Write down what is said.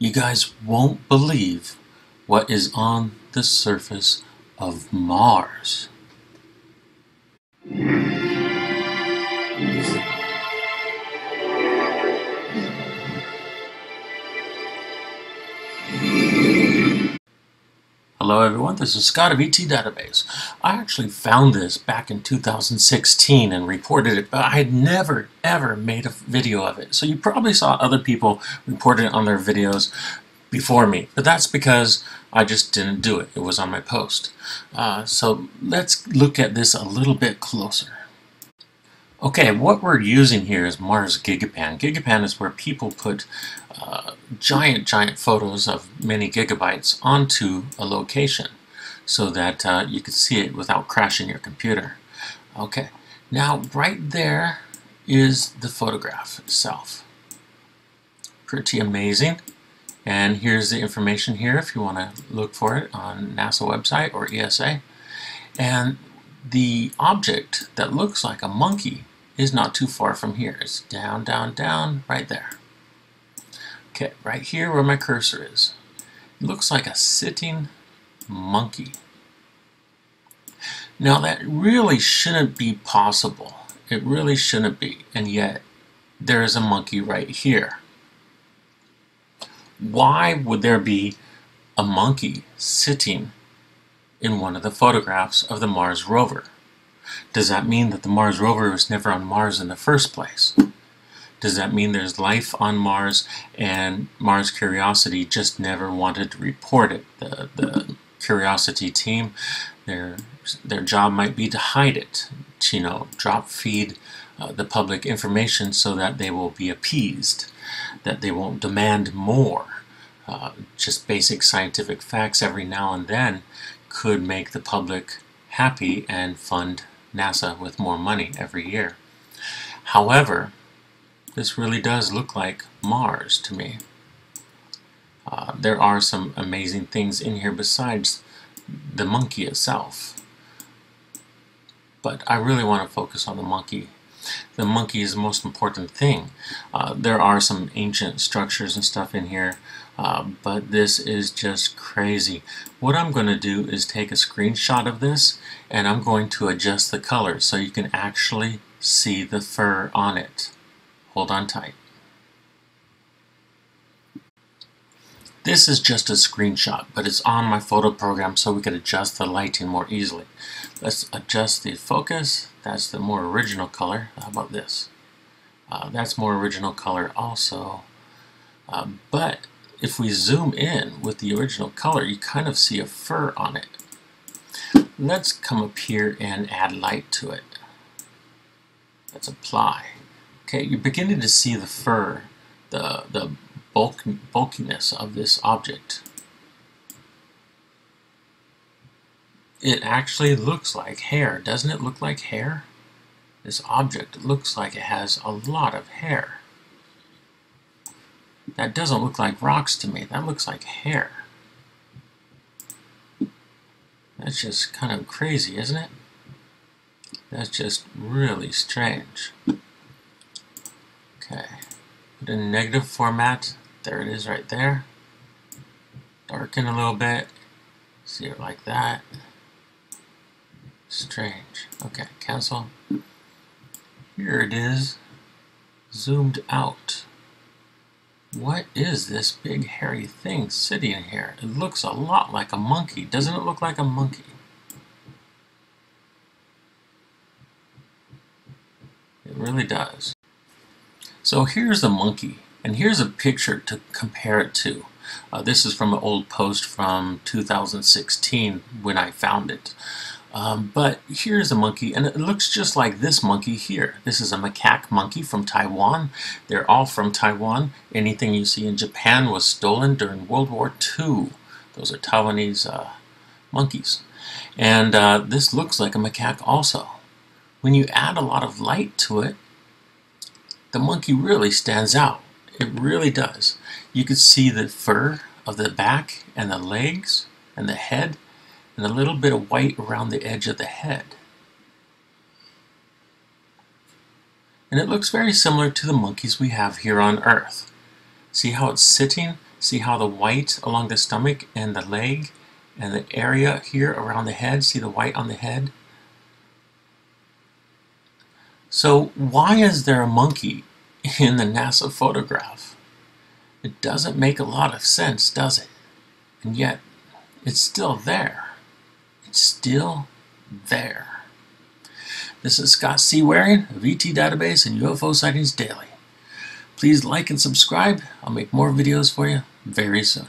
You guys won't believe what is on the surface of Mars. Everyone, this is Scott of ET Database. I actually found this back in 2016 and reported it, but I had never ever made a video of it. So you probably saw other people report it on their videos before me, but that's because I just didn't do it. It was on my post. Uh, so let's look at this a little bit closer. Okay, what we're using here is Mars Gigapan. Gigapan is where people put uh, giant, giant photos of many gigabytes onto a location so that uh, you could see it without crashing your computer. Okay, now right there is the photograph itself. Pretty amazing. And here's the information here if you want to look for it on NASA website or ESA. And the object that looks like a monkey is not too far from here. It's down, down, down, right there. Okay, right here where my cursor is. It looks like a sitting monkey. Now that really shouldn't be possible. It really shouldn't be. And yet, there is a monkey right here. Why would there be a monkey sitting in one of the photographs of the Mars rover? Does that mean that the Mars rover was never on Mars in the first place? Does that mean there's life on Mars and Mars Curiosity just never wanted to report it? The, the Curiosity team, their, their job might be to hide it, to, you know, drop feed uh, the public information so that they will be appeased, that they won't demand more. Uh, just basic scientific facts every now and then could make the public happy and fund NASA with more money every year. However, this really does look like Mars to me. Uh, there are some amazing things in here besides the monkey itself. But I really want to focus on the monkey. The monkey is the most important thing. Uh, there are some ancient structures and stuff in here, uh, but this is just crazy. What I'm going to do is take a screenshot of this and I'm going to adjust the color so you can actually see the fur on it. Hold on tight. This is just a screenshot, but it's on my photo program so we can adjust the lighting more easily. Let's adjust the focus. That's the more original color. How about this? Uh, that's more original color also. Uh, but if we zoom in with the original color, you kind of see a fur on it. Let's come up here and add light to it. Let's apply. Okay, you're beginning to see the fur, the, the bulk, bulkiness of this object. It actually looks like hair. Doesn't it look like hair? This object looks like it has a lot of hair. That doesn't look like rocks to me. That looks like hair. That's just kind of crazy, isn't it? That's just really strange. In negative format. There it is right there. Darken a little bit. See it like that. Strange. Okay, cancel. Here it is. Zoomed out. What is this big hairy thing sitting here? It looks a lot like a monkey. Doesn't it look like a monkey? It really does. So here's a monkey, and here's a picture to compare it to. Uh, this is from an old post from 2016 when I found it. Um, but here's a monkey, and it looks just like this monkey here. This is a macaque monkey from Taiwan. They're all from Taiwan. Anything you see in Japan was stolen during World War II. Those are Taiwanese uh, monkeys. And uh, this looks like a macaque also. When you add a lot of light to it, the monkey really stands out. It really does. You can see the fur of the back and the legs and the head and a little bit of white around the edge of the head. And it looks very similar to the monkeys we have here on Earth. See how it's sitting See how the white along the stomach and the leg and the area here around the head, see the white on the head? So why is there a monkey in the NASA photograph? It doesn't make a lot of sense, does it? And yet, it's still there. It's still there. This is Scott C. Waring of ET Database and UFO Sightings Daily. Please like and subscribe. I'll make more videos for you very soon.